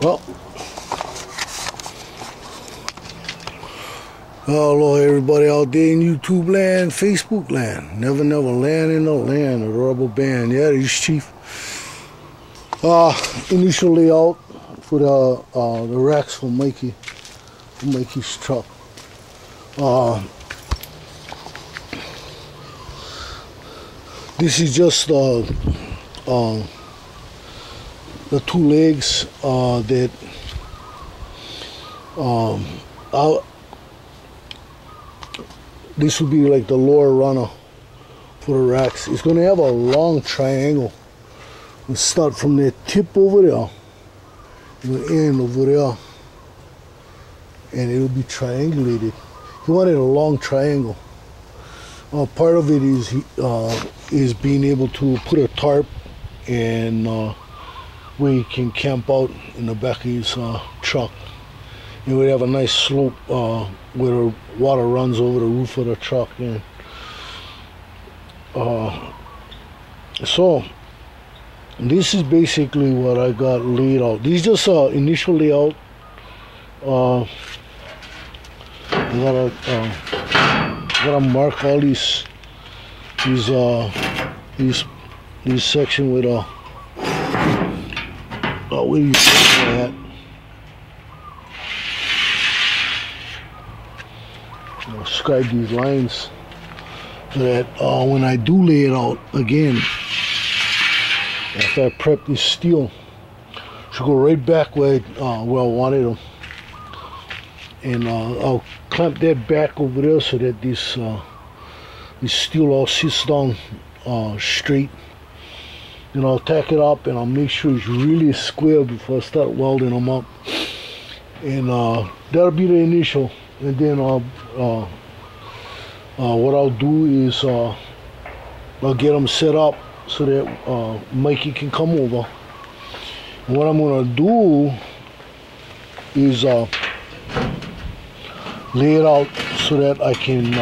Well, hello everybody out there in YouTube land, Facebook land, never never land in the land, a rubber band. Yeah, this Chief. Uh, initial layout for the uh, the racks for Mikey, for Mikey's truck. Uh, this is just uh, uh, the two legs uh, that um, i this would be like the lower runner for the racks. It's going to have a long triangle. We'll start from the tip over there, the end over there, and it'll be triangulated. He wanted a long triangle. Uh, part of it is uh, is being able to put a tarp and uh, he can camp out in the back of his uh, truck. It would have a nice slope uh, where the water runs over the roof of the truck. And, uh, so this is basically what I got laid out. This is just uh, initial layout. Uh, I gotta, uh, gotta mark all these these uh these these section with a uh, where you at. I'll scribe these lines so that uh, when I do lay it out again, after I prep this steel, should go right back where, uh, where I wanted them. And uh, I'll clamp that back over there so that this, uh, this steel all sits down uh, straight. Then I'll tack it up and I'll make sure it's really square before I start welding them up. And uh, that'll be the initial and then uh, uh, uh, what I'll do is uh, I'll get them set up so that uh, Mikey can come over. And what I'm gonna do is uh, lay it out so that I can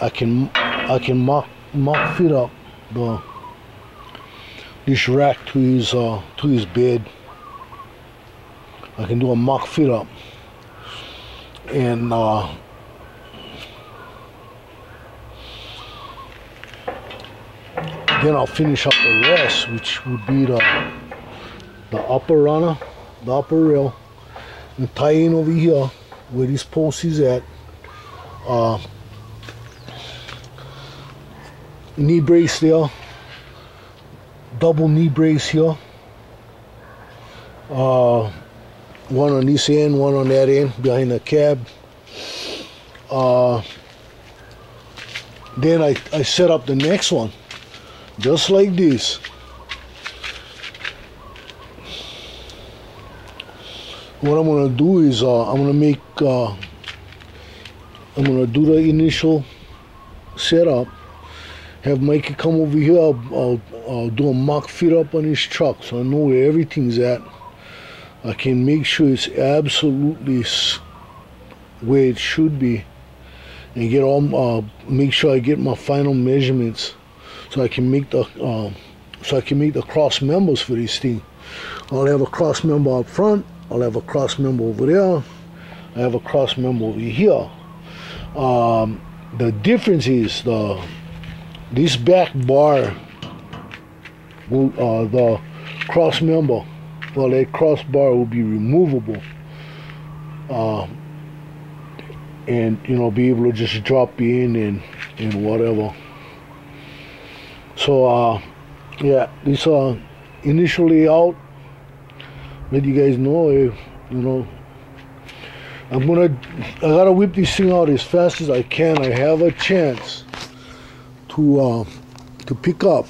I can I can mock mock fit up the this rack to his uh, to his bed. I can do a mock fit up and uh, then I'll finish up the rest which would be the the upper runner the upper rail and tie in over here where this post is at uh, knee brace there double knee brace here uh, one on this end, one on that end behind the cab. Uh, then I, I set up the next one just like this. What I'm gonna do is uh, I'm gonna make uh, I'm gonna do the initial setup. Have Mikey come over here. I'll, I'll, I'll do a mock fit up on his truck so I know where everything's at. I can make sure it's absolutely where it should be and get all uh, make sure I get my final measurements so I can make the uh, so I can make the cross members for this thing I'll have a cross member up front I'll have a cross member over there I have a cross member over here um, the difference is the this back bar uh, the cross member well that crossbar will be removable uh, and you know be able to just drop in and and whatever. So uh yeah this uh initially out let you guys know if you know. I'm gonna I gotta whip this thing out as fast as I can. I have a chance to uh to pick up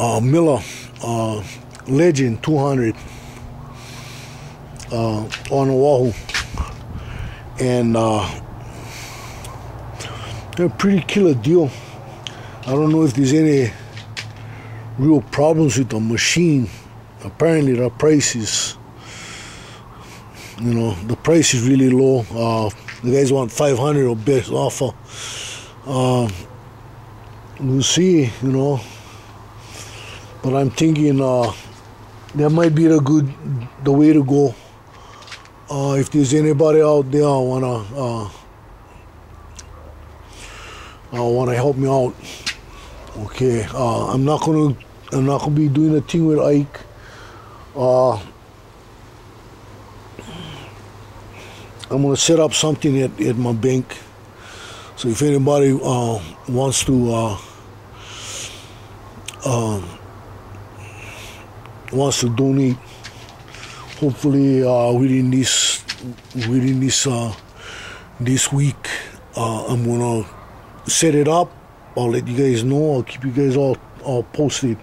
uh, Miller uh, Legend 200 uh, on Oahu, and uh, they're a pretty killer deal. I don't know if there's any real problems with the machine. Apparently, the price is, you know, the price is really low. Uh, the guys want 500 or best offer. Uh, we'll see, you know but I'm thinking uh, that might be the good, the way to go. Uh, if there's anybody out there, wanna, uh, I wanna help me out. Okay, uh, I'm not gonna, I'm not gonna be doing a thing with Ike. Uh, I'm gonna set up something at, at my bank. So if anybody uh, wants to uh, um, wants to donate, hopefully uh, within this within this uh, this week, uh, I'm gonna set it up. I'll let you guys know. I'll keep you guys all all posted.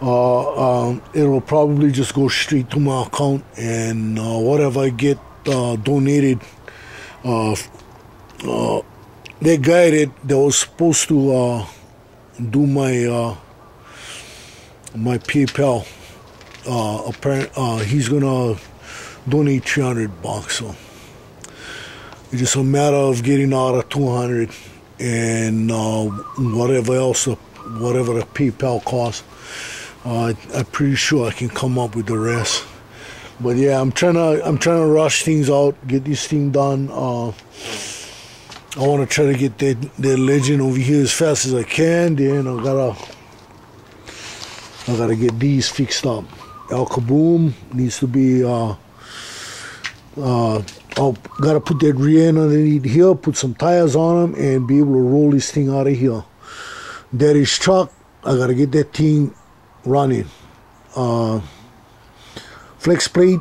Uh, um, it'll probably just go straight to my account, and uh, whatever I get uh, donated, uh, uh, guy that, that was supposed to uh, do my uh, my PayPal, uh, apparent, uh, he's gonna donate 300 bucks. So it's just a matter of getting out of 200 and uh, whatever else, whatever the PayPal costs. Uh, I'm pretty sure I can come up with the rest. But yeah, I'm trying to I'm trying to rush things out, get this thing done. Uh, I want to try to get that that legend over here as fast as I can. Then I gotta I gotta get these fixed up. El Kaboom needs to be. Uh, uh, I gotta put that rear end underneath here, put some tires on them, and be able to roll this thing out of here. That is truck. I gotta get that thing running. Uh, flex plate.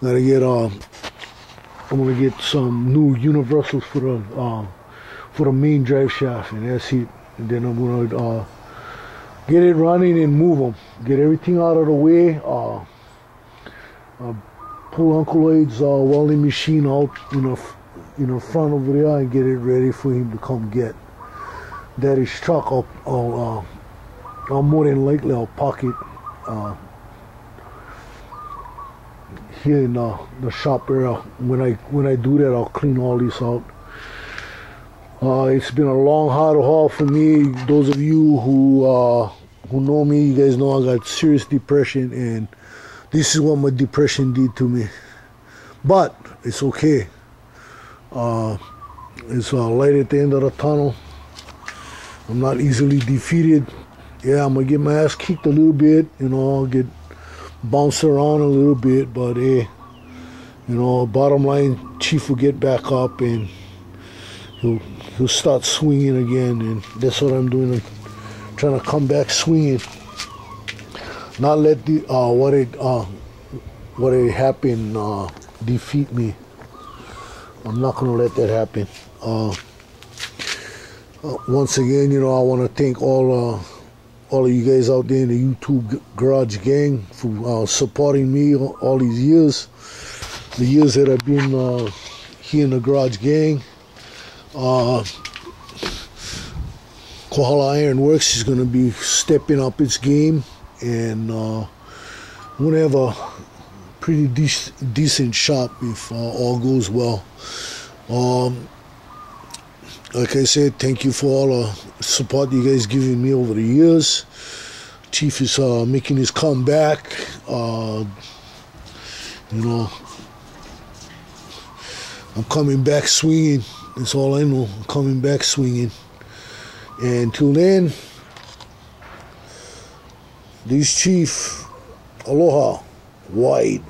Gotta get. Uh, I'm gonna get some new universals for the uh, for the main drive shaft, and that's it. And then I'm gonna uh, get it running and move them. Get everything out of the way. Uh, uh, pull Uncle Lloyd's uh, welding machine out, you know, you know, front over there, and get it ready for him to come get. Daddy's truck. I'll, I'll, uh, I'll more than likely I'll park it uh, here in uh, the shop area. When I when I do that, I'll clean all this out. Uh, it's been a long, hard haul for me. Those of you who uh, who know me, you guys know I got serious depression, and this is what my depression did to me. But it's okay. Uh, it's a light at the end of the tunnel. I'm not easily defeated. Yeah, I'm gonna get my ass kicked a little bit, you know, I'll get bounced around a little bit, but hey, you know, bottom line, Chief will get back up and he'll he'll start swinging again, and that's what I'm doing. I'm trying to come back swinging, not let the uh, what it uh, what it happened uh, defeat me. I'm not gonna let that happen. Uh, uh, once again, you know, I want to thank all uh, all of you guys out there in the YouTube Garage Gang for uh, supporting me all, these years, the years that I've been uh, here in the Garage Gang. Uh, Kohala Iron Works is going to be stepping up its game, and uh, I'm going to have a pretty de- decent shop if uh, all goes well. Um, like I said, thank you for all the support you guys giving me over the years. Chief is uh, making his comeback. Uh, you know, I'm coming back swinging. That's all I know. I'm coming back swinging. And till then, this Chief, aloha, wide.